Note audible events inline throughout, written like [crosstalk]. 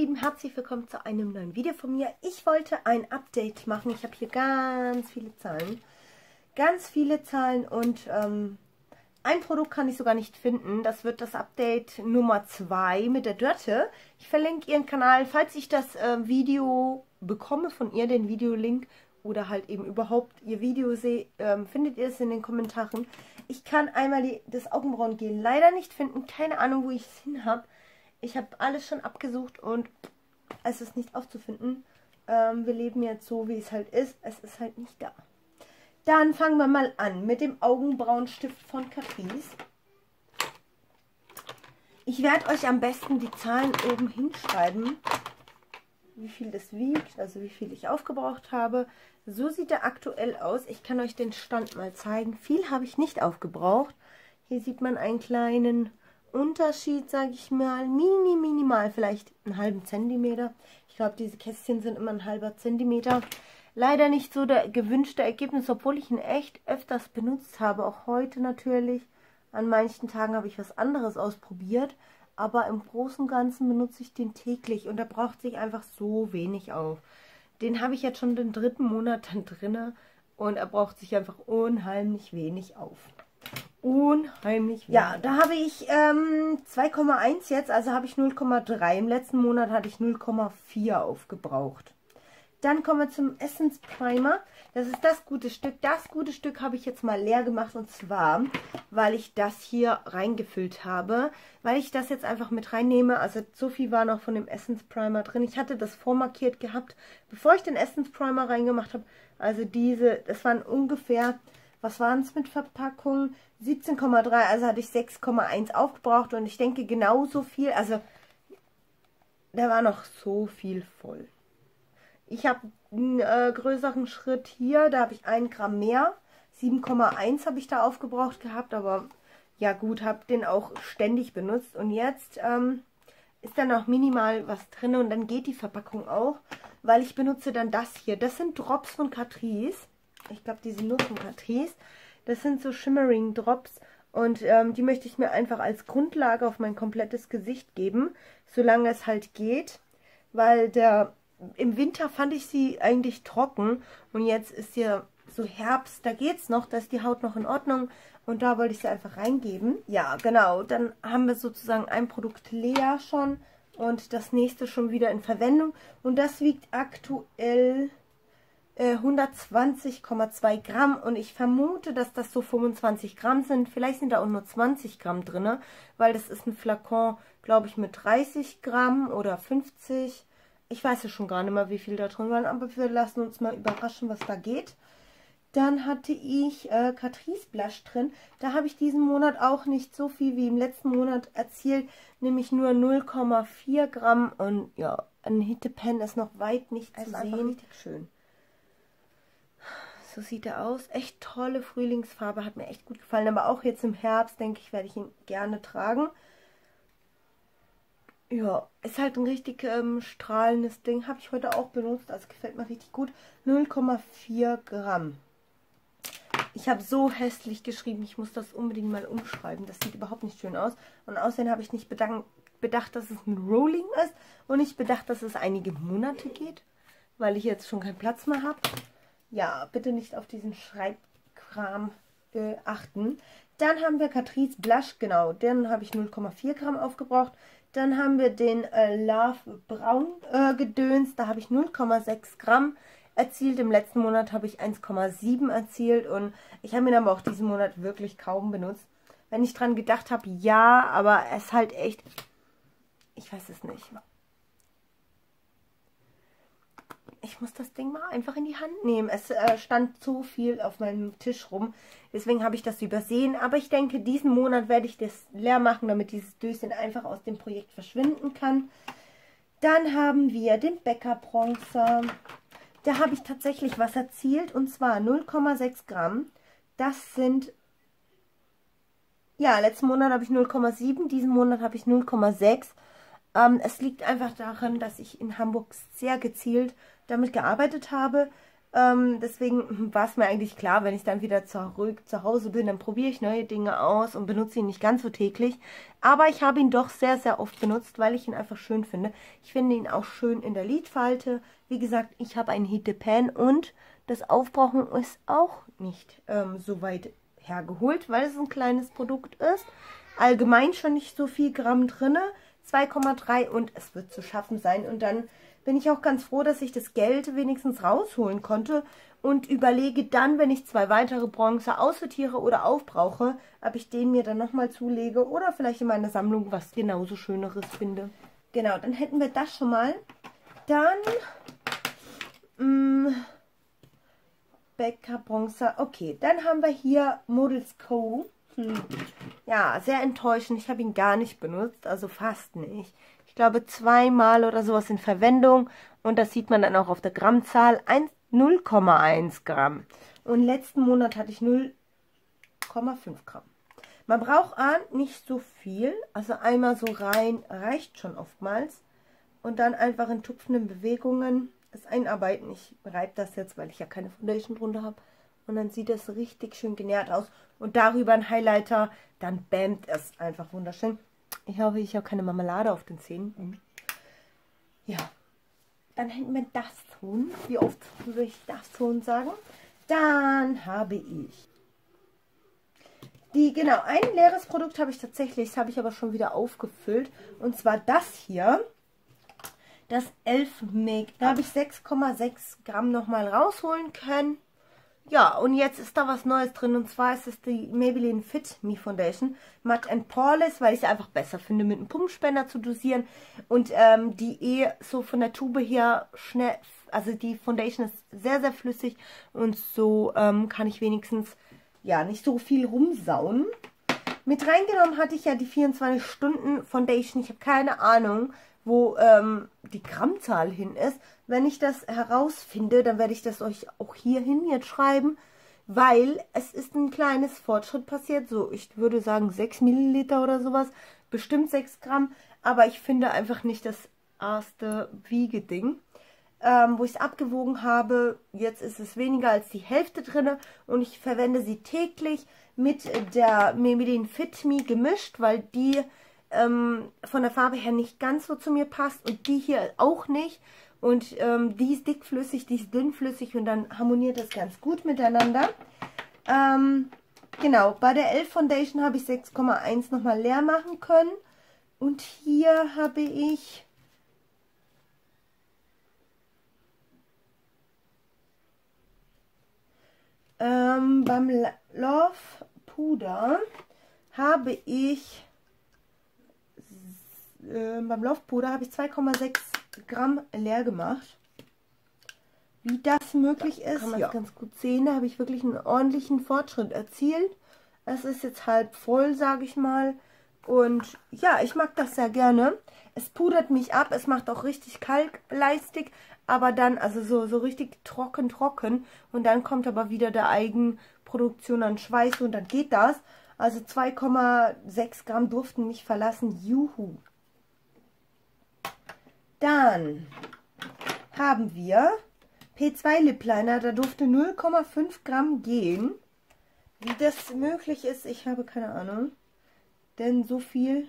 Lieben, herzlich willkommen zu einem neuen Video von mir. Ich wollte ein Update machen. Ich habe hier ganz viele Zahlen. Ganz viele Zahlen und ähm, ein Produkt kann ich sogar nicht finden. Das wird das Update Nummer 2 mit der Dörte. Ich verlinke ihren Kanal, falls ich das äh, Video bekomme von ihr, den Videolink oder halt eben überhaupt ihr Video sehe, ähm, findet ihr es in den Kommentaren. Ich kann einmal die, das Augenbrauengel leider nicht finden. Keine Ahnung, wo ich es hin habe. Ich habe alles schon abgesucht und es ist nicht aufzufinden. Ähm, wir leben jetzt so, wie es halt ist. Es ist halt nicht da. Dann fangen wir mal an mit dem Augenbrauenstift von Catrice. Ich werde euch am besten die Zahlen oben hinschreiben, wie viel das wiegt, also wie viel ich aufgebraucht habe. So sieht er aktuell aus. Ich kann euch den Stand mal zeigen. Viel habe ich nicht aufgebraucht. Hier sieht man einen kleinen Unterschied, sage ich mal, mini, minimal, vielleicht einen halben Zentimeter. Ich glaube, diese Kästchen sind immer ein halber Zentimeter. Leider nicht so der gewünschte Ergebnis, obwohl ich ihn echt öfters benutzt habe, auch heute natürlich. An manchen Tagen habe ich was anderes ausprobiert, aber im Großen und Ganzen benutze ich den täglich und er braucht sich einfach so wenig auf. Den habe ich jetzt schon den dritten Monat dann drinne und er braucht sich einfach unheimlich wenig auf unheimlich wenig. Ja, da habe ich ähm, 2,1 jetzt, also habe ich 0,3. Im letzten Monat hatte ich 0,4 aufgebraucht. Dann kommen wir zum Essence Primer. Das ist das gute Stück. Das gute Stück habe ich jetzt mal leer gemacht und zwar, weil ich das hier reingefüllt habe. Weil ich das jetzt einfach mit reinnehme. Also so viel war noch von dem Essence Primer drin. Ich hatte das vormarkiert gehabt, bevor ich den Essence Primer reingemacht habe. Also diese, das waren ungefähr was waren es mit Verpackung? 17,3, also hatte ich 6,1 aufgebraucht und ich denke genauso viel, also da war noch so viel voll. Ich habe einen äh, größeren Schritt hier, da habe ich 1 Gramm mehr. 7,1 habe ich da aufgebraucht gehabt, aber ja gut, habe den auch ständig benutzt. Und jetzt ähm, ist da noch minimal was drin und dann geht die Verpackung auch, weil ich benutze dann das hier. Das sind Drops von Catrice. Ich glaube, die sind Catrice. Das sind so Shimmering Drops und ähm, die möchte ich mir einfach als Grundlage auf mein komplettes Gesicht geben, solange es halt geht, weil der im Winter fand ich sie eigentlich trocken und jetzt ist ja so Herbst, da geht's noch, da ist die Haut noch in Ordnung und da wollte ich sie einfach reingeben. Ja, genau, dann haben wir sozusagen ein Produkt leer schon und das nächste schon wieder in Verwendung und das wiegt aktuell 120,2 äh, Gramm und ich vermute, dass das so 25 Gramm sind. Vielleicht sind da auch nur 20 Gramm drin, weil das ist ein Flakon, glaube ich, mit 30 Gramm oder 50. Ich weiß ja schon gar nicht mehr, wie viel da drin waren, aber wir lassen uns mal überraschen, was da geht. Dann hatte ich äh, Catrice Blush drin. Da habe ich diesen Monat auch nicht so viel wie im letzten Monat erzielt, nämlich nur 0,4 Gramm. Und ja, ein Hittepen ist noch weit nicht zu sehen. richtig schön. So sieht er aus. Echt tolle Frühlingsfarbe. Hat mir echt gut gefallen. Aber auch jetzt im Herbst, denke ich, werde ich ihn gerne tragen. Ja, ist halt ein richtig ähm, strahlendes Ding. Habe ich heute auch benutzt. Also gefällt mir richtig gut. 0,4 Gramm. Ich habe so hässlich geschrieben. Ich muss das unbedingt mal umschreiben. Das sieht überhaupt nicht schön aus. Und außerdem habe ich nicht bedacht, dass es ein Rolling ist. Und nicht bedacht, dass es einige Monate geht. Weil ich jetzt schon keinen Platz mehr habe ja, bitte nicht auf diesen Schreibkram äh, achten. Dann haben wir Catrice Blush, genau, den habe ich 0,4 Gramm aufgebraucht. Dann haben wir den äh, Love Braun äh, Gedöns, da habe ich 0,6 Gramm erzielt. Im letzten Monat habe ich 1,7 erzielt und ich habe ihn aber auch diesen Monat wirklich kaum benutzt. Wenn ich dran gedacht habe, ja, aber es halt echt, ich weiß es nicht ich muss das Ding mal einfach in die Hand nehmen. Es äh, stand zu viel auf meinem Tisch rum. Deswegen habe ich das übersehen. Aber ich denke, diesen Monat werde ich das leer machen, damit dieses Döschen einfach aus dem Projekt verschwinden kann. Dann haben wir den Bäcker Bronzer. Da habe ich tatsächlich was erzielt. Und zwar 0,6 Gramm. Das sind... Ja, letzten Monat habe ich 0,7. Diesen Monat habe ich 0,6. Ähm, es liegt einfach daran, dass ich in Hamburg sehr gezielt damit gearbeitet habe. Ähm, deswegen [laughs] war es mir eigentlich klar, wenn ich dann wieder zurück zu Hause bin, dann probiere ich neue Dinge aus und benutze ihn nicht ganz so täglich. Aber ich habe ihn doch sehr, sehr oft benutzt, weil ich ihn einfach schön finde. Ich finde ihn auch schön in der Lidfalte. Wie gesagt, ich habe einen Heat the Pan und das Aufbrauchen ist auch nicht ähm, so weit hergeholt, weil es ein kleines Produkt ist. Allgemein schon nicht so viel Gramm drin. 2,3 und es wird zu schaffen sein. Und dann bin ich auch ganz froh, dass ich das Geld wenigstens rausholen konnte und überlege dann, wenn ich zwei weitere Bronze aussortiere oder aufbrauche, ob ich den mir dann nochmal zulege oder vielleicht in meiner Sammlung was genauso Schöneres finde. Genau, dann hätten wir das schon mal. Dann mh, mm, Becker Bronze. Okay, dann haben wir hier Models Co. Hm. Ja, sehr enttäuschend. Ich habe ihn gar nicht benutzt, also fast nicht ich glaube, zweimal oder sowas in Verwendung. Und das sieht man dann auch auf der Grammzahl. 0,1 Gramm. Und letzten Monat hatte ich 0,5 Gramm. Man braucht nicht so viel. Also einmal so rein reicht schon oftmals. Und dann einfach in tupfenden Bewegungen das einarbeiten. Ich reibe das jetzt, weil ich ja keine Foundation drunter habe. Und dann sieht das richtig schön genährt aus. Und darüber ein Highlighter, dann bämmt es einfach wunderschön. Ich hoffe, ich habe keine Marmelade auf den Zähnen. Mhm. Ja, dann hätten wir das tun. Wie oft würde ich das tun sagen? Dann habe ich die, genau, ein leeres Produkt habe ich tatsächlich, das habe ich aber schon wieder aufgefüllt. Und zwar das hier. Das 11 Make. Da habe ich 6,6 Gramm nochmal rausholen können. Ja, und jetzt ist da was Neues drin und zwar ist es die Maybelline Fit Me Foundation. Matte and Poreless, weil ich sie einfach besser finde, mit einem Pumpspender zu dosieren. Und ähm, die eh so von der Tube her schnell, also die Foundation ist sehr, sehr flüssig. Und so ähm, kann ich wenigstens, ja, nicht so viel rumsauen. Mit reingenommen hatte ich ja die 24 Stunden Foundation, ich habe keine Ahnung, wo ähm, die Grammzahl hin ist. Wenn ich das herausfinde, dann werde ich das euch auch hier hin jetzt schreiben, weil es ist ein kleines Fortschritt passiert. So, ich würde sagen 6 Milliliter oder sowas, bestimmt 6 Gramm, aber ich finde einfach nicht das erste Wiegeding. Ähm, wo ich es abgewogen habe, jetzt ist es weniger als die Hälfte drin und ich verwende sie täglich mit der Maybelline Fit Me gemischt, weil die ähm, von der Farbe her nicht ganz so zu mir passt und die hier auch nicht. Und ähm, die ist dickflüssig, die ist dünnflüssig und dann harmoniert das ganz gut miteinander. Ähm, genau, bei der Elf Foundation habe ich 6,1 nochmal leer machen können. Und hier habe ich... Ähm, beim Love Puder habe ich äh, beim Laufpuder habe ich 2,6 Gramm leer gemacht. Wie das möglich ist, kann man ja. ganz gut sehen. Da habe ich wirklich einen ordentlichen Fortschritt erzielt. Es ist jetzt halb voll, sage ich mal. Und ja, ich mag das sehr gerne. Es pudert mich ab, es macht auch richtig kalkleistig, aber dann, also so, so richtig trocken, trocken. Und dann kommt aber wieder der Eigenproduktion an Schweiß und dann geht das. Also 2,6 Gramm durften mich verlassen. Juhu. Dann haben wir P2 Lip Liner. Da durfte 0,5 Gramm gehen. Wie das möglich ist, ich habe keine Ahnung. Denn so viel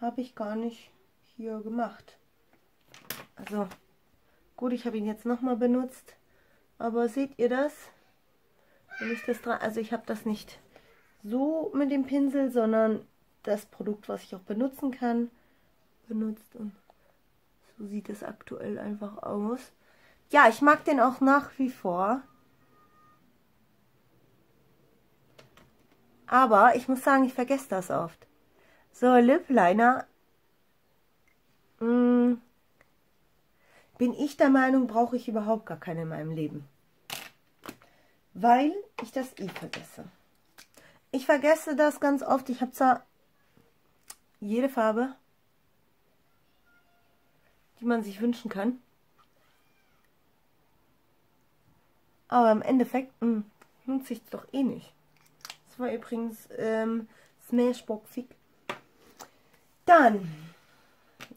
habe ich gar nicht hier gemacht. Also gut, ich habe ihn jetzt nochmal benutzt. Aber seht ihr das? Wenn ich das also ich habe das nicht so mit dem Pinsel, sondern das Produkt, was ich auch benutzen kann benutzt und so sieht es aktuell einfach aus. Ja, ich mag den auch nach wie vor. Aber ich muss sagen, ich vergesse das oft. So, Lip Liner. Mh, hm, bin ich der Meinung, brauche ich überhaupt gar keine in meinem Leben. Weil ich das eh vergesse. Ich vergesse das ganz oft. Ich habe zwar jede Farbe, die man sich wünschen kann. Aber im Endeffekt mh, hm, lohnt sich doch eh nicht. Das war übrigens ähm, Smashbox Fick. Dann,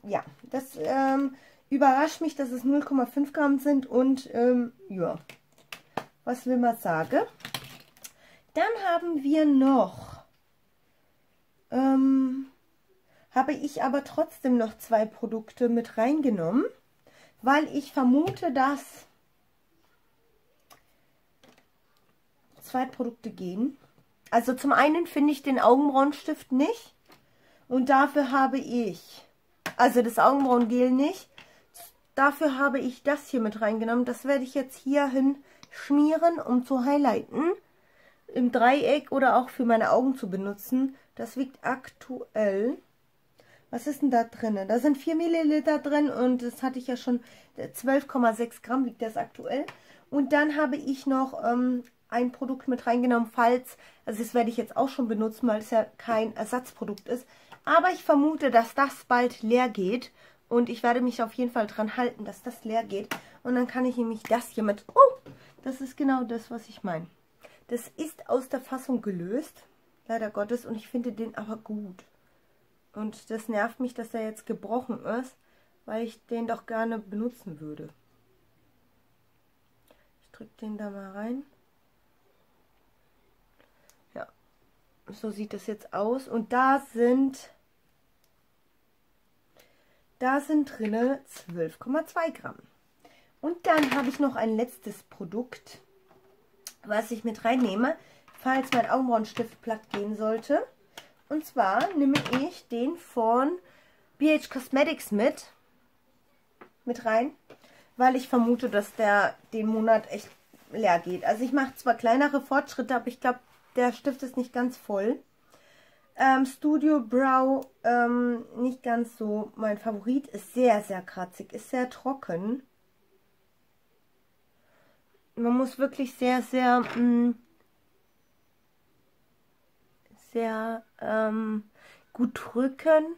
ja, das ähm, Überrascht mich, dass es 0,5 Gramm sind und ähm, ja, was will man sagen? Dann haben wir noch, ähm, habe ich aber trotzdem noch zwei Produkte mit reingenommen, weil ich vermute, dass zwei Produkte gehen. Also zum einen finde ich den Augenbrauenstift nicht und dafür habe ich, also das Augenbrauengel nicht, dafür habe ich das hier mit reingenommen. Das werde ich jetzt hier hin schmieren, um zu highlighten. Im Dreieck oder auch für meine Augen zu benutzen. Das wiegt aktuell was ist denn da drin? Da sind 4 Milliliter drin und das hatte ich ja schon, 12,6 Gramm wiegt das aktuell. Und dann habe ich noch ähm, ein Produkt mit reingenommen, falls, also das werde ich jetzt auch schon benutzen, weil es ja kein Ersatzprodukt ist. Aber ich vermute, dass das bald leer geht. Und ich werde mich auf jeden Fall dran halten, dass das leer geht. Und dann kann ich nämlich das hier mit... Oh, das ist genau das, was ich meine. Das ist aus der Fassung gelöst, leider Gottes. Und ich finde den aber gut. Und das nervt mich, dass er jetzt gebrochen ist, weil ich den doch gerne benutzen würde. Ich drücke den da mal rein. Ja, so sieht das jetzt aus. Und da sind, da sind drinne 12,2 Gramm. Und dann habe ich noch ein letztes Produkt, was ich mit reinnehme, falls mein Augenbrauenstift platt gehen sollte. Und zwar nehme ich den von BH Cosmetics mit, mit rein, weil ich vermute, dass der den Monat echt leer geht. Also ich mache zwar kleinere Fortschritte, aber ich glaube, der Stift ist nicht ganz voll. Ähm, Studio Brow, ähm, nicht ganz so mein Favorit, ist sehr, sehr kratzig, ist sehr trocken. Man muss wirklich sehr, sehr mh, mm, sehr ähm, gut drücken.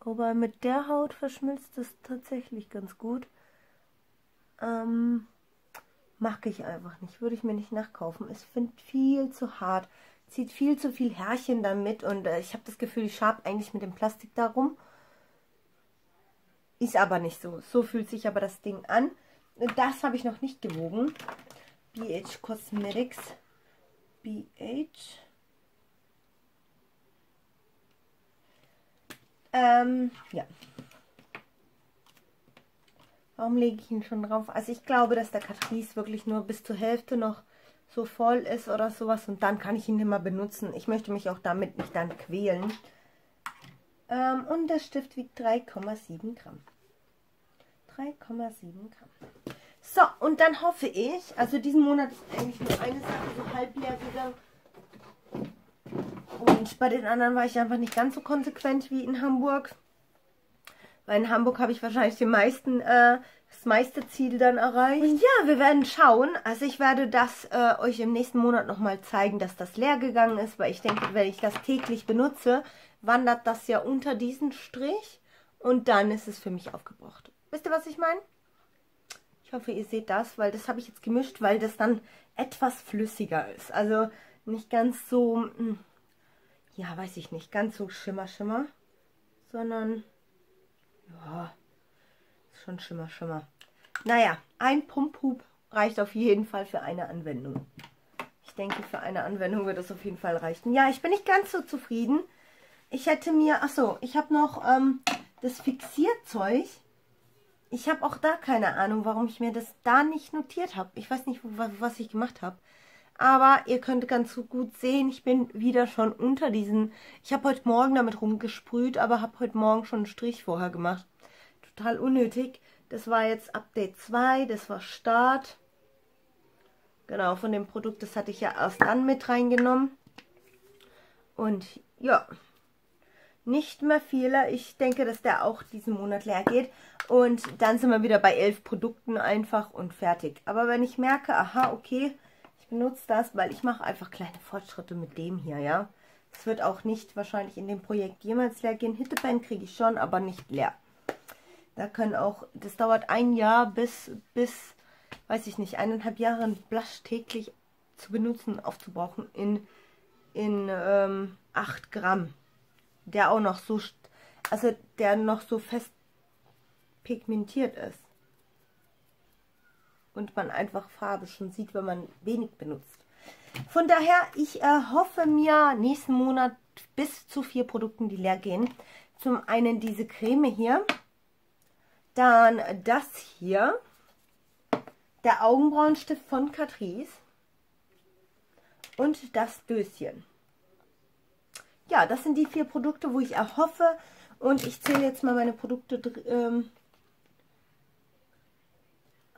Aber mit der Haut verschmilzt es tatsächlich ganz gut. Ähm, mag ich einfach nicht. Würde ich mir nicht nachkaufen. Es finde viel zu hart. Zieht viel zu viel Härchen damit. Und äh, ich habe das Gefühl, ich schab eigentlich mit dem Plastik darum. Ist aber nicht so. So fühlt sich aber das Ding an. Das habe ich noch nicht gewogen. BH Cosmetics. BH. Ähm, ja. Warum lege ich ihn schon drauf? Also ich glaube, dass der Catrice wirklich nur bis zur Hälfte noch so voll ist oder sowas. Und dann kann ich ihn immer benutzen. Ich möchte mich auch damit nicht dann quälen. Ähm, und der Stift wiegt 3,7 Gramm. 3,7 Gramm. So, und dann hoffe ich, also diesen Monat ist eigentlich nur eine Sache so halb leer gegangen. Und bei den anderen war ich einfach nicht ganz so konsequent wie in Hamburg. Weil in Hamburg habe ich wahrscheinlich den meisten, äh, das meiste Ziel dann erreicht. Und ja, wir werden schauen. Also ich werde das äh, euch im nächsten Monat nochmal zeigen, dass das leer gegangen ist. Weil ich denke, wenn ich das täglich benutze, wandert das ja unter diesen Strich. Und dann ist es für mich aufgebraucht. Wisst ihr, was ich meine? Ich hoffe, ihr seht das, weil das habe ich jetzt gemischt, weil das dann etwas flüssiger ist. Also nicht ganz so... Mh, hm, ja, weiß ich nicht, ganz so Schimmer, Schimmer, sondern, ja, schon Schimmer, Schimmer. Naja, ein Pumphub reicht auf jeden Fall für eine Anwendung. Ich denke, für eine Anwendung wird es auf jeden Fall reichen. Ja, ich bin nicht ganz so zufrieden. Ich hätte mir, ach so, ich habe noch ähm, das Fixierzeug. Ich habe auch da keine Ahnung, warum ich mir das da nicht notiert habe. Ich weiß nicht, was ich gemacht habe. Aber ihr könnt ganz gut sehen, ich bin wieder schon unter diesen... Ich habe heute Morgen damit rumgesprüht, aber habe heute Morgen schon einen Strich vorher gemacht. Total unnötig. Das war jetzt Update 2, das war Start. Genau, von dem Produkt, das hatte ich ja erst dann mit reingenommen. Und ja, nicht mehr viele. Ich denke, dass der auch diesen Monat leer geht. Und dann sind wir wieder bei elf Produkten einfach und fertig. Aber wenn ich merke, aha, okay, benutze das, weil ich mache einfach kleine Fortschritte mit dem hier, ja. Es wird auch nicht wahrscheinlich in dem Projekt jemals leer gehen. Hittepen kriege ich schon, aber nicht leer. Da können auch, das dauert ein Jahr bis, bis, weiß ich nicht, eineinhalb Jahre ein Blush täglich zu benutzen, aufzubrauchen in, in ähm, 8 Gramm. Der auch noch so, also der noch so fest pigmentiert ist. Und man einfach Farbe schon sieht, wenn man wenig benutzt. Von daher, ich äh, hoffe mir nächsten Monat bis zu vier Produkten, die leer gehen. Zum einen diese Creme hier. Dann das hier. Der Augenbrauenstift von Catrice. Und das Döschen. Ja, das sind die vier Produkte, wo ich erhoffe. Und ich zähle jetzt mal meine Produkte. Ähm,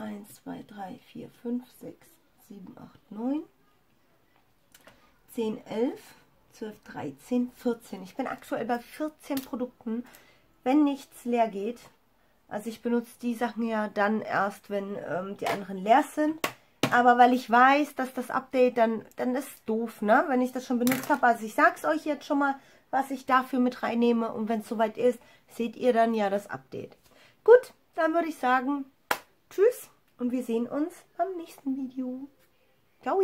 1, 2, 3, 4, 5, 6, 7, 8, 9, 10, 11, 12, 13, 14. Ich bin aktuell bei 14 Produkten, wenn nichts leer geht. Also ich benutze die Sachen ja dann erst, wenn ähm, die anderen leer sind. Aber weil ich weiß, dass das Update dann, dann ist doof, ne? Wenn ich das schon benutzt habe. Also ich sage es euch jetzt schon mal, was ich dafür mit reinnehme. Und wenn es soweit ist, seht ihr dann ja das Update. Gut, dann würde ich sagen, tschüss und wir sehen uns am nächsten Video. Ciao!